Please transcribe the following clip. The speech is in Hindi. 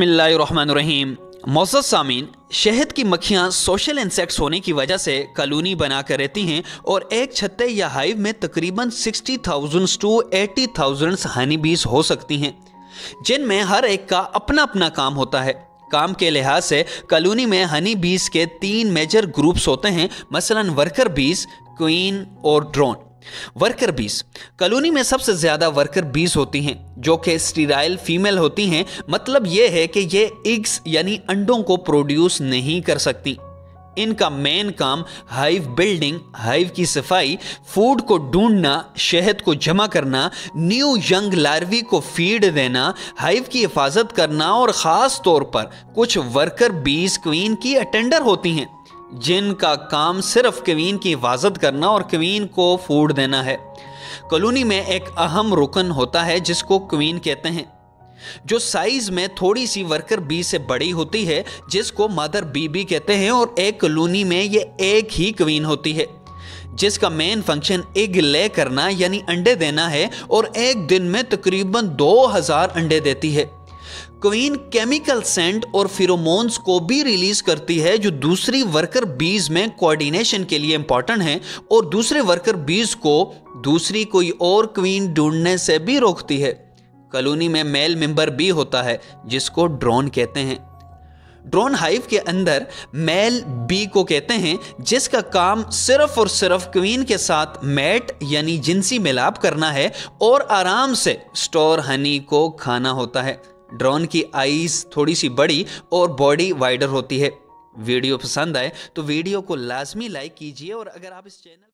रहीम मोज़ सामीन, शहद की मक्खियाँ सोशल इंसेक्ट्स होने की वजह से कॉलोनी बना कर रहती हैं और एक छत्ते या हाइव में तकरीबन sixty thousand to eighty thousand honey bees हो सकती हैं, जिनमें हर एक का अपना अपना काम होता है। काम के लिहाज से कॉलोनी में हनी बीस के तीन मेजर ग्रुप्स होते हैं, मसलन वर्कर बीस क्वीन और ड्रोन। वर्कर बीस। कॉलोनी में सबसे ज़्यादा वर्कर बीस होती हैं, जो कि स्टीराइल फीमेल होती हैं। मतलब यह है कि ये इग्स यानी अंडों को प्रोड्यूस नहीं कर सकती। इनका मेन काम हाइव बिल्डिंग हाइव की सफ़ाई फ़ूड को ढूंढना, शहद को जमा करना न्यू यंग लार्वी को फ़ीड देना हाइव की हिफाजत करना और ख़ास तौर पर कुछ वर्कर बीस क्वीन की अटेंडर होती हैं। जिनका काम सिर्फ़ कवीन की हिफाजत करना और कवीन को फ़ूड देना है। कॉलोनी में एक अहम रुकन होता है, जिसको क्वीन कहते हैं, जो साइज़ में थोड़ी सी वर्कर बी से बड़ी होती है, जिसको मदर बी भी कहते हैं, और एक कॉलोनी में ये एक ही क्वीन होती है, जिसका मेन फ़ंक्शन एग ले करना, यानी अंडे देना है, और एक दिन में तकरीबन 2000 अंडे देती है। क्वीन केमिकल सेंट और फिरोमोन्स को भी रिलीज़ करती है, जो दूसरी वर्कर बीज में कोऑर्डिनेशन के लिए इंपॉर्टेंट है और दूसरे वर्कर बीज को दूसरी कोई और क्वीन ढूँढने से भी रोकती है। कॉलोनी में मेल मेंबर भी होता है, जिसको ड्रोन कहते हैं। ड्रोन हाइव के अंदर मेल बी को कहते हैं, जिसका काम सिर्फ़ और सिर्फ़ क्वीन के साथ मैट यानी जिनसी मिलाप करना है और आराम से स्टोर हनी को खाना होता है। ड्रोन की आईज थोड़ी सी बड़ी और बॉडी वाइडर होती है। वीडियो पसंद आए तो वीडियो को लाजमी लाइक कीजिए और अगर आप इस चैनल